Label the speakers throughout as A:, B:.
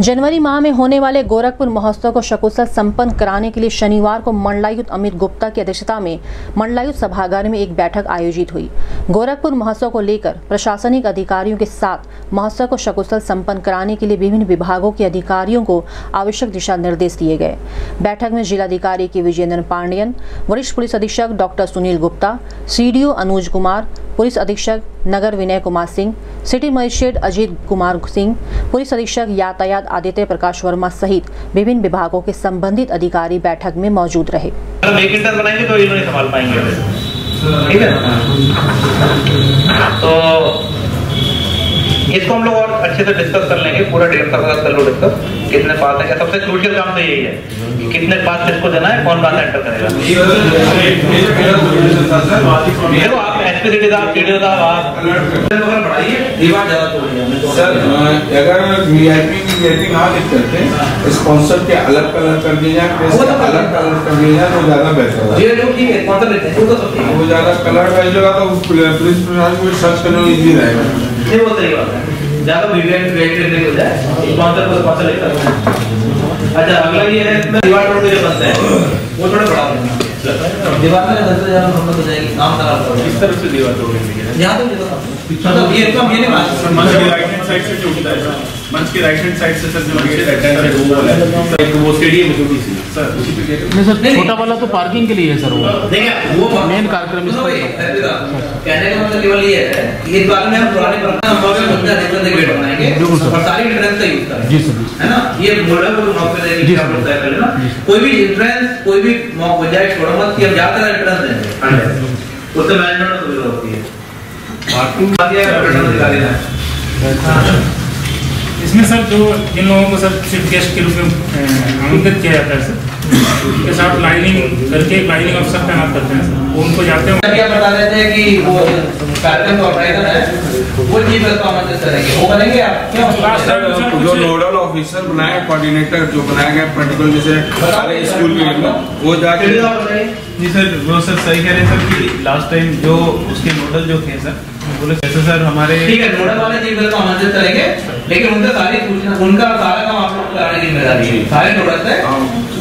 A: जनवरी माह में होने वाले गोरखपुर महोत्सव को शकुशल संपन्न कराने के लिए शनिवार को मंडलायुक्त अमित गुप्ता की अध्यक्षता में मंडलायुक्त सभागार में एक बैठक आयोजित हुई। गोरखपुर महोत्सव को लेकर प्रशासनिक अधिकारियों के साथ महोत्सव को शकुशल संपन्न कराने के लिए विभिन्न विभागों के अधिकारियों को आवश्यक दिशा निर्देश दिए गए। बैठक में जिलाधिकारी के विजेंद्र पांडियन, वरिष्ठ पुलिस अधीक्षक doctor Sunil Gupta, CDO Anuj Kumar, police अधीक्षक नगर Vinay Kumar Singh, city magistrate Ajit Kumar Singh police अधीक्षक यातायात आदित्य प्रकाश वर्मा सहित विभिन्न विभागों के संबंधित अधिकारी बैठक में मौजूद रहे।
B: तो है? तो इसको हम लोग और अच्छे से डिस्कस कर लेंगे पूरा साल का कर लो डिस्कस कितने पास है। सबसे क्रूशियल काम तो यही है कि कितने पास किसको देना है कौन कहाँ एंटर करेगा। देखो आप
C: तो।
D: सर अगर वीआईपी की रेटिंग हाँ लिख करके स्पॉन्सर के अलग कलर कर दिया जाए अलग कलर कर दिया जाए तो ज़्यादा बेहतर है
B: है हैं? वो तो ठीक है।
D: वो ज़्यादा कलर का जगह तो पुलिस प्रशासन को सर्च करने में इजी रहेगा।
B: नहीं वो सही बात है। ज़्यादा वीकेंड क्रिएटिव नहीं हो जाए स्पॉन्सर को स्पॉन्सर लेकर अच्छा अगला ये है इसमें दीवार रोड जो बनते हैं वो थोड़ा बढ़ा देना
C: दीवार में दस हज़ार मोहम्मद हो जाएगी काम करा हो
E: किस तरह से दीवार तोड़ेंगे
C: यहाँ तो मतलब ये इतना ये नहीं
E: के राइट साइड से टूटता है। मंच के राइट हैंड साइड से सर जो गेट लेफ़्ट हैंड साइड वो वाला है। एक वो स्टेडियम है छोटी सी। सर उसी पे गेट
F: नहीं सर छोटा वाला तो पार्किंग के लिए है सर वो।
C: देखिए वो
F: मेन कार्यक्रम
C: सुनो
F: इसका
C: कहने का मतलब केवल ये है। कि इस बारे में हम पुराने हम मॉडल देखते हैं गेट बनाएँगे। और सारी एंट्रेंस का यूज़ करें
F: जी सर
C: है ना? ये मॉडल को नॉक पे देंगे
F: जी
C: क्या
F: सर।
C: है ना? कोई भी एंट्रेंस कोई भी मॉक बजाय छोड़ो मत कि हम ज़्यादा एंट्रेंस देंगे। उससे मैनेजमेंट होती है। पार्किंग का दिया रिटर्न दिखा देना। है
G: इसमें सर जो जिन लोगों को सर चीफ गेस्ट के रूप में आमंत्रित किया जाता है सर उनके साथ लाइनिंग करके लाइनिंग अफसर तैनात करते हैं सर। वो उनको जाते हैं।
C: क्या बता रहे थे कि वो कार्यक्रम ऑर्गेनाइजर है वो चीफ को आमंत्रित करेंगे वो आप? क्या?
D: जो नोडल ऑफिसर बनाया कोऑर्डिनेटर जो बनाया गया पर्टिकुलर जैसे सारे स्कूल के लिए वो जाके
E: जी सर वो सर सही कह रहे हैं सर कि लास्ट टाइम जो उसके नोडल जो थे सर बोले जैसे सर हमारे
C: ठीक है नोडल वाले चीफ गेस्ट को आमंत्रित करेंगे लेकिन उनका सारी सूचना उनका सारा काम आप लोग कराने की ज़िम्मेदारी है। सारे नोडल है।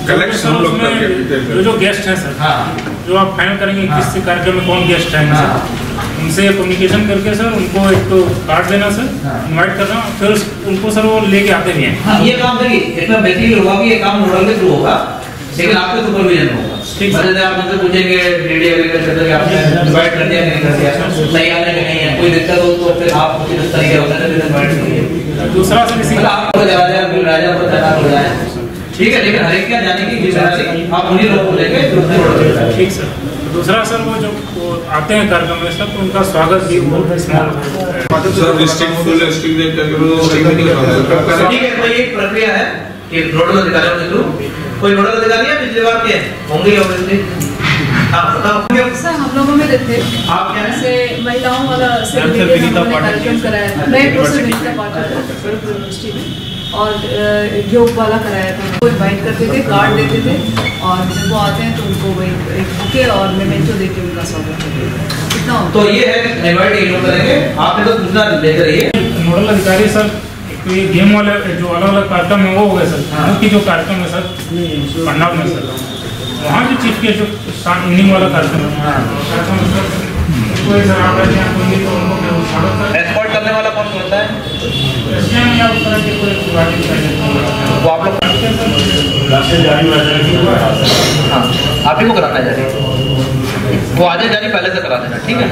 D: कलेक्शन लोग करके
G: जो जो गेस्ट हैं सर
C: हाँ।
G: जो आप फाइनल करेंगे किस कार्यक्रम में कौन गेस्ट हैं?
C: हाँ।
G: उनसे कम्युनिकेशन करके सर उनको एक तो कार्ड देना सर
C: हाँ।
G: इनवाइट करना फिर उनको सर वो लेके आते भी हैं।
C: हाँ ये काम देखिए इसमें बेसिकली होगा कि ये काम नोडल के थ्रू होगा लेकिन आपके सुपरविजन होगा।
G: ठीक है।
C: आप मुझसे पूछेंगे डीडी एग्रीकल्चर के आपने इनवाइट कर दिया नहीं कर दिया। सही आने के नहीं है कोई दिक्कत हो तो फिर आप किस तरीके होता है इनवाइट करिए
G: दूसरा सर इसी
C: मतलब आपको जरा जरा बिल राजा पर तैनात हो जाए। ठीक है लेकिन हर एक का जाने की ज़िम्मेदारी आप उन्हीं लोगों को लेके दूसरे रोड
G: ठीक सर। दूसरा सर वो जो वो आते हैं कार्यक्रम में सर तो उनका स्वागत भी वो small
D: sir district full district देख करके
C: ठीक है तो ये प्रक्रिया है कि नोडल अधिकारियों के थ्रू कोई नोडल अधिकारी है पिछली बार के? होंगे ही ऑब्वियसली हाँ बताओ।
H: सर हम लोगों में थे।
C: आप क्या हैं?
H: जैसे महिलाओं वाला से कार्यक्रम कराया था। मैं विनीता पाठक हूँ, यूनिवर्सिटी में और योग वाला कराया था। वो इनवाइट करते थे कार्ड देते थे और जब वो आते हैं तो उनको वही एक बुके और मेमेंटो देके उनका स्वागत करते होता
C: तो ये है कि इनवाइट ये लोग करेंगे। आपने तो दूसरा लेकर रहिए
G: नोडल अधिकारी सर तो ये गेम वाले जो अलग अलग कार्यक्रम है वो हो गए सर।
C: हाँ।
G: मुख्य जो कार्यक्रम है सर पंडाल में सर। वहाँ जो चीफ के जो इवनिंग वाला कार्यक्रम है।
C: हाँ।
G: कार्यक्रम है सर। कोई सर आप हैं
C: करने वाला कौन होता
G: के कोई विभाग के कार्यक्रम
C: वो आप लोग हाँ आप ही को कराना है। जारी वो आ जाए जारी पहले से करा देना ठीक है?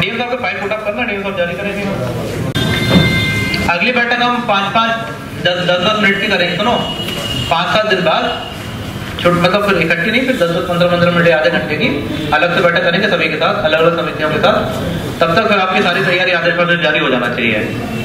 C: डीएम साहब को फ़ाइल पुट अप करना डीएम साहब जारी करेंगे। अगली बैठक हम पाँच पाँच, दस दस दस मिनट की करेंगे, सुनो। पाँच, सात दिन बाद, छोट मतलब फिर इकट्ठी नहीं, फिर दस दस, पंद्रह पंद्रह मिनट आधे घंटे की, अलग से बैठक करेंगे सभी के साथ अलग अलग समितियों के साथ। तब तक फिर आपकी सारी तैयारी आधे पर जारी हो जाना चाहिए।